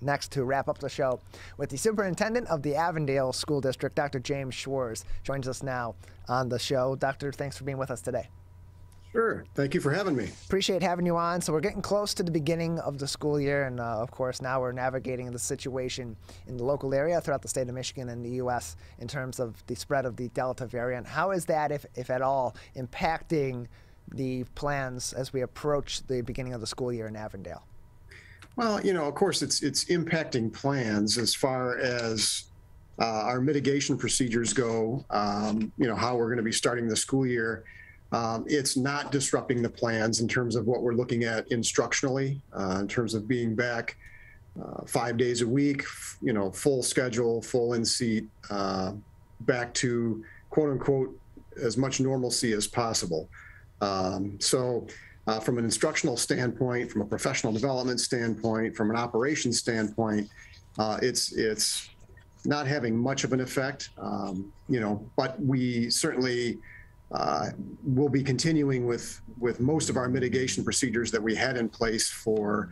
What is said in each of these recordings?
next to wrap up the show with the superintendent of the Avondale School District, Dr. James Schwarz, joins us now on the show. Doctor, thanks for being with us today. Sure. Thank you for having me. Appreciate having you on. So we're getting close to the beginning of the school year, and uh, of course now we're navigating the situation in the local area throughout the state of Michigan and the U.S. in terms of the spread of the Delta variant. How is that, if, if at all, impacting the plans as we approach the beginning of the school year in Avondale? Well, you know, of course, it's it's impacting plans as far as uh, our mitigation procedures go. Um, you know, how we're going to be starting the school year. Um, it's not disrupting the plans in terms of what we're looking at instructionally, uh, in terms of being back uh, five days a week. You know, full schedule, full in seat, uh, back to quote unquote as much normalcy as possible. Um, so uh, from an instructional standpoint, from a professional development standpoint, from an operations standpoint, uh, it's it's not having much of an effect. Um, you know, but we certainly uh, will be continuing with with most of our mitigation procedures that we had in place for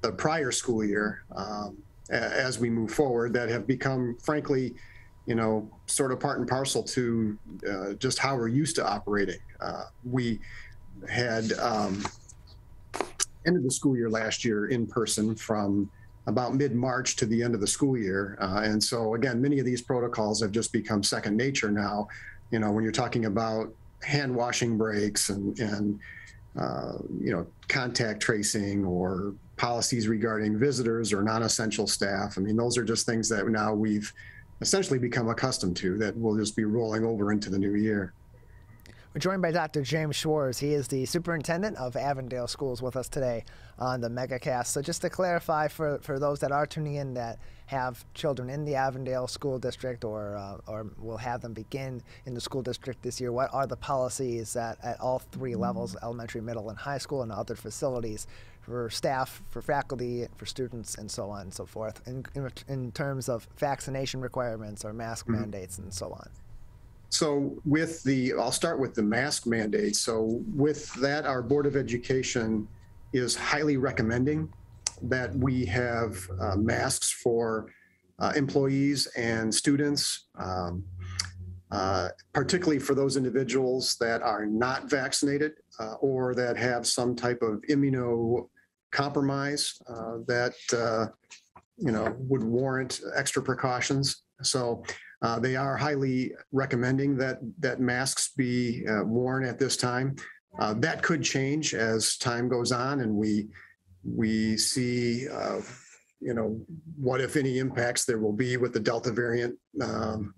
the prior school year um, as we move forward that have become, frankly, you know, sort of part and parcel to uh, just how we're used to operating. Uh, we had um, ended the school year last year in person from about mid-March to the end of the school year. Uh, and so again, many of these protocols have just become second nature now. You know, when you're talking about hand washing breaks and, and uh, you know, contact tracing or policies regarding visitors or non-essential staff. I mean, those are just things that now we've essentially become accustomed to that will just be rolling over into the new year. We're joined by Dr. James Schwarz. He is the superintendent of Avondale Schools with us today on the MegaCast. So, just to clarify for, for those that are tuning in that have children in the Avondale School District or, uh, or will have them begin in the school district this year, what are the policies at, at all three levels elementary, middle, and high school, and other facilities for staff, for faculty, for students, and so on and so forth, in, in, in terms of vaccination requirements or mask mm-hmm. mandates and so on? So with the, I'll start with the mask mandate. So with that, our Board of Education is highly recommending that we have uh, masks for uh, employees and students, um, uh, particularly for those individuals that are not vaccinated uh, or that have some type of immunocompromise uh, that uh, you know would warrant extra precautions. So uh, they are highly recommending that that masks be uh, worn at this time. Uh, that could change as time goes on, and we we see, uh, you know, what if any impacts there will be with the Delta variant, um,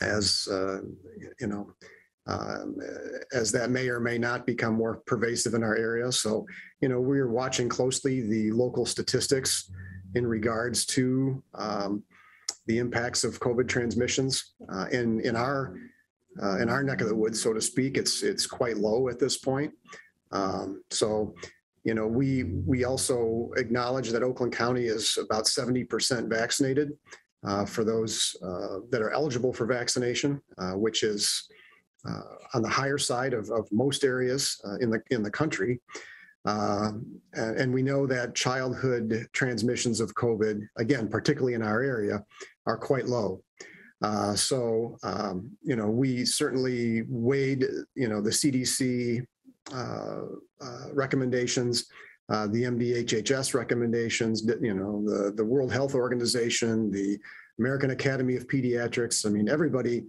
as uh, you know. Um, as that may or may not become more pervasive in our area. So, you know, we're watching closely the local statistics in regards to um, the impacts of COVID transmissions. Uh, in in our uh, in our neck of the woods, so to speak, it's it's quite low at this point. Um, so, you know, we we also acknowledge that Oakland County is about 70% vaccinated uh, for those uh, that are eligible for vaccination, uh, which is uh, on the higher side of, of most areas in the in the country. Uh, and we know that childhood transmissions of COVID, again, particularly in our area, are quite low. Uh, so, um, you know, we certainly weighed, you know, the CDC uh, uh, recommendations, uh, the MDHHS recommendations, you know, the, the World Health Organization, the American Academy of Pediatrics. I mean, everybody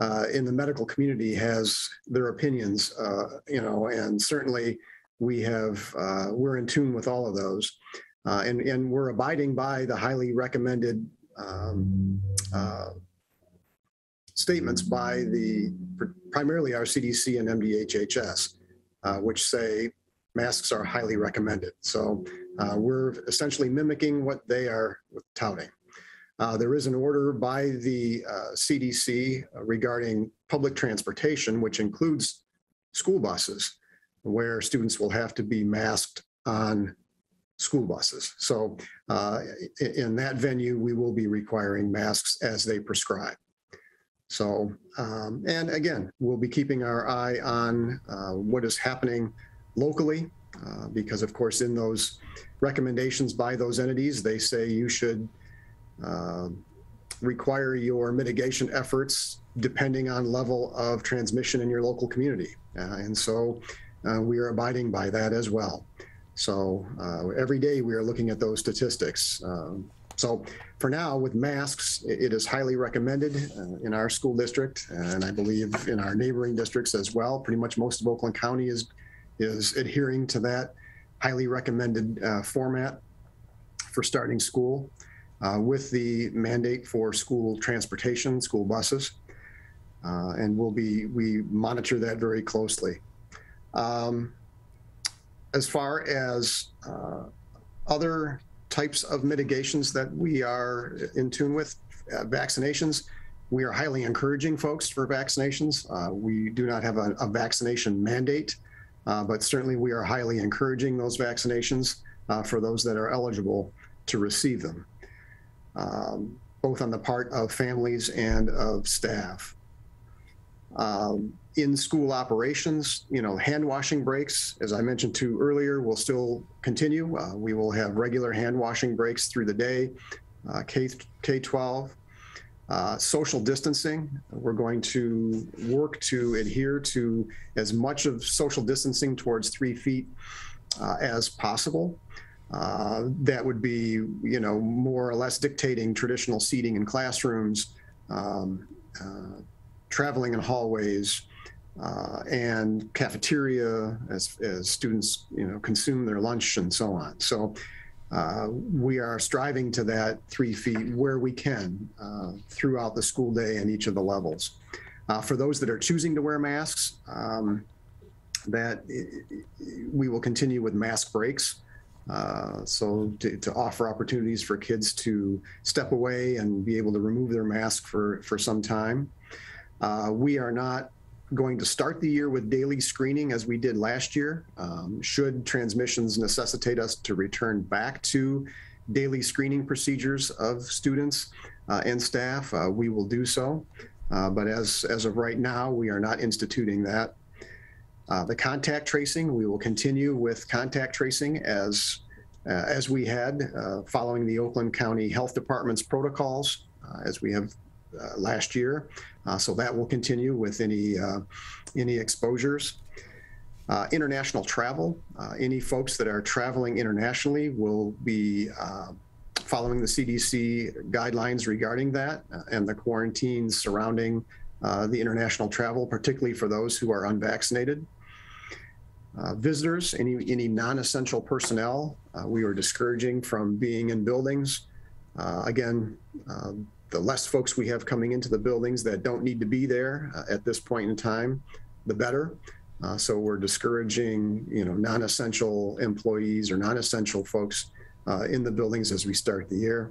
uh, in the medical community has their opinions, uh, you know, and certainly we have, we're in tune with all of those. and, and we're abiding by the highly recommended um, uh, statements by the primarily our CDC and MDHHS, uh, which say masks are highly recommended. So uh, we're essentially mimicking what they are touting. Uh, there is an order by the CDC uh, regarding public transportation, which includes school buses, where students will have to be masked on school buses. So uh, in that venue, we will be requiring masks as they prescribe. So, um, and again, we'll be keeping our eye on uh, what is happening locally Uh, Because of course, in those recommendations by those entities, they say you should um, require your mitigation efforts depending on level of transmission in your local community. Uh, And so uh, we are abiding by that as well. So uh, every day we are looking at those statistics. Um, So for now, with masks, it is highly recommended uh, in our school district, and I believe in our neighboring districts as well. Pretty much most of Oakland County is, is adhering to that highly recommended uh, format for starting school uh, with the mandate for school transportation, school buses. Uh, And we'll be, we monitor that very closely. Um, As far as uh, other types of mitigations that we are in tune with, uh, vaccinations, we are highly encouraging folks for vaccinations. Uh, We do not have a a vaccination mandate, uh, but certainly we are highly encouraging those vaccinations uh, for those that are eligible to receive them, um, both on the part of families and of staff. Um, in school operations, you know, hand washing breaks, as I mentioned to earlier, will still continue. Uh, we will have regular hand washing breaks through the day, uh, K K 12. Uh, social distancing, we're going to work to adhere to as much of social distancing towards three feet uh, as possible. Uh, that would be, you know, more or less dictating traditional seating in classrooms, um, uh, traveling in hallways, uh, and cafeteria as, as students, you know, consume their lunch and so on. So uh, we are striving to that three feet where we can uh, throughout the school day and each of the levels. Uh, for those that are choosing to wear masks, um, that we will continue with mask breaks. Uh, so to, to offer opportunities for kids to step away and be able to remove their mask for, for some time. Uh, we are not going to start the year with daily screening as we did last year. Um, should transmissions necessitate us to return back to daily screening procedures of students uh, and staff, uh, we will do so. Uh, but as, as of right now, we are not instituting that. Uh, the contact tracing, we will continue with contact tracing as, uh, as we had uh, following the Oakland County Health Department's protocols, as we have last year. Uh, so that will continue with any, uh, any exposures. Uh, international travel, uh, any folks that are traveling internationally will be uh, following the CDC guidelines regarding that uh, and the quarantines surrounding the international travel, particularly for those who are unvaccinated. Visitors, any, any non-essential personnel, we are discouraging from being in buildings. Again, um, the less folks we have coming into the buildings that don't need to be there uh, at this point in time, the better. Uh, so we're discouraging, you know, non-essential employees or non-essential folks uh, in the buildings as we start the year.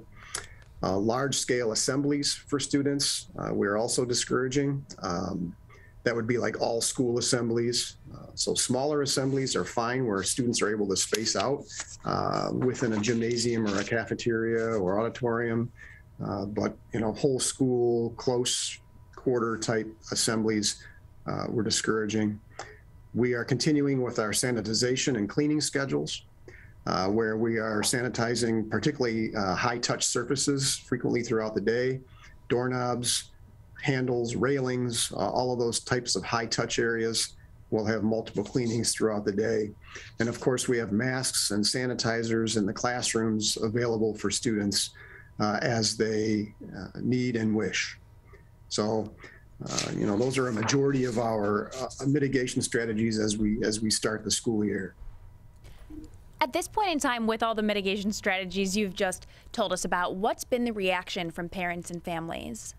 Uh, large-scale assemblies for students, uh, we're also discouraging. Um, that would be like all school assemblies. Uh, so smaller assemblies are fine where students are able to space out within a gymnasium or a cafeteria or auditorium. Uh, but you know, whole school, close quarter type assemblies, uh, we're discouraging. We are continuing with our sanitization and cleaning schedules, uh, where we are sanitizing particularly uh, high touch surfaces frequently throughout the day, doorknobs, handles, railings, uh, all of those types of high touch areas. We'll have multiple cleanings throughout the day. And of course, we have masks and sanitizers in the classrooms available for students as they uh, need and wish. So, uh, you know, those are a majority of our uh, mitigation strategies as we as we start the school year. At this point in time, with all the mitigation strategies you've just told us about, what's been the reaction from parents and families?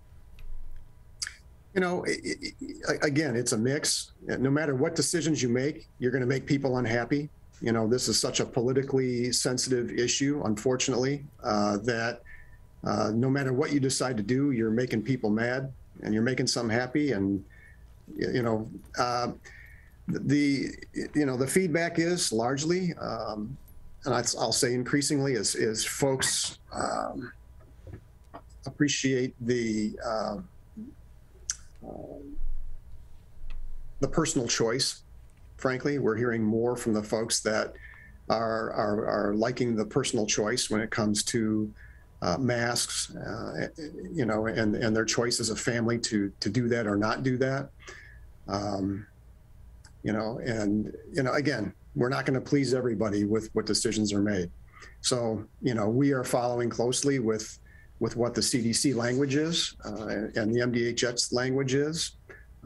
You know, again, it's a mix. No matter what decisions you make, you're going to make people unhappy. You know, this is such a politically sensitive issue, unfortunately, uh, that uh, no matter what you decide to do, you're making people mad and you're making some happy. And, you know, uh, the, you know, the feedback is largely, um, and I'll say increasingly, is, is folks um, appreciate the, uh, the personal choice frankly. We're hearing more from the folks that are, are, are liking the personal choice when it comes to uh, masks, uh, you know, and, and their choice as a family to, to do that or not do that. Um, you know, and, you know, again, we're not going to please everybody with what decisions are made. So, you know, we are following closely with, with what the CDC language is uh, and the MDHS language is,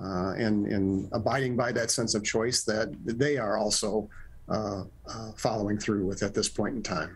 uh, and, and abiding by that sense of choice that they are also uh, uh, following through with at this point in time.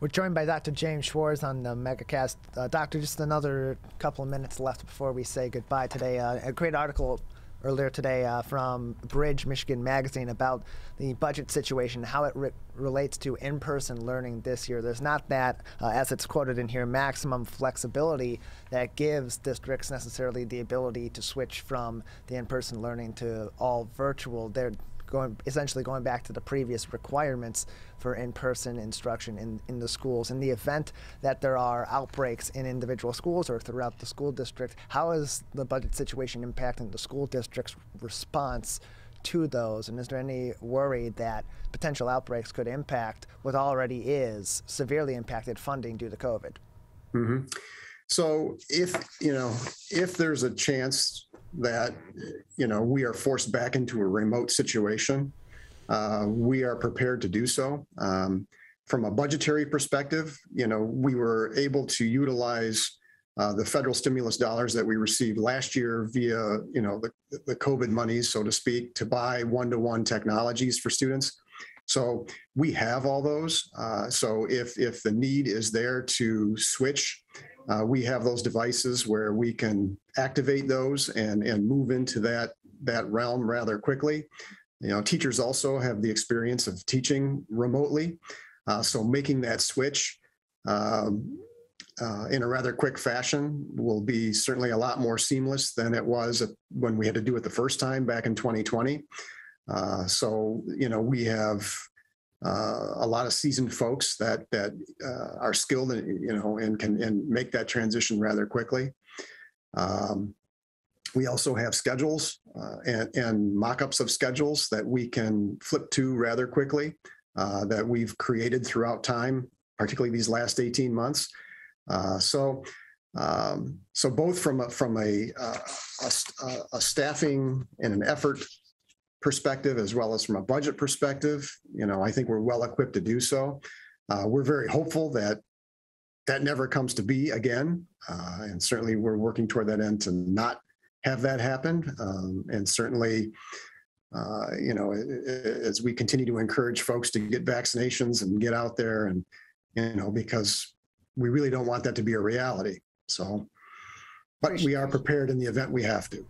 We're joined by Dr. James Schwarz on the MegaCast. Uh, doctor, just another couple of minutes left before we say goodbye today. Uh, a great article earlier today uh, from Bridge, Michigan Magazine about the budget situation, how it re- relates to in person learning this year. There's not that, uh, as it's quoted in here, maximum flexibility that gives districts necessarily the ability to switch from the in person learning to all virtual. They're going essentially going back to the previous requirements for in-person instruction in, in the schools. In the event that there are outbreaks in individual schools or throughout the school district, how is the budget situation impacting the school district's response to those? And is there any worry that potential outbreaks could impact what already is severely impacted funding due to COVID? Mm-hmm. So if, you know, if there's a chance that, you know, we are forced back into a remote situation, uh, we are prepared to do so. Um, from a budgetary perspective, you know, we were able to utilize uh, the federal stimulus dollars that we received last year via, you know, the, the COVID monies, so to speak, to buy one-to-one technologies for students. So we have all those. Uh, so if if the need is there to switch, uh, we have those devices where we can activate those and and move into that that realm rather quickly. You know, teachers also have the experience of teaching remotely, uh, so making that switch um, uh, in a rather quick fashion will be certainly a lot more seamless than it was when we had to do it the first time back in 2020. Uh, so you know we have uh, a lot of seasoned folks that that uh, are skilled, and you know, and can and make that transition rather quickly. Um, we also have schedules uh, and, and mock-ups of schedules that we can flip to rather quickly uh, that we've created throughout time, particularly these last 18 months. Uh, so, um, so both from a, from a, uh, a, a staffing and an effort perspective as well as from a budget perspective. You know, I think we're well equipped to do so. Uh, we're very hopeful that that never comes to be again, uh, and certainly we're working toward that end to not have that happen. Um, and certainly, uh, you know, as we continue to encourage folks to get vaccinations and get out there, and you know, because we really don't want that to be a reality. So, but we are prepared in the event we have to.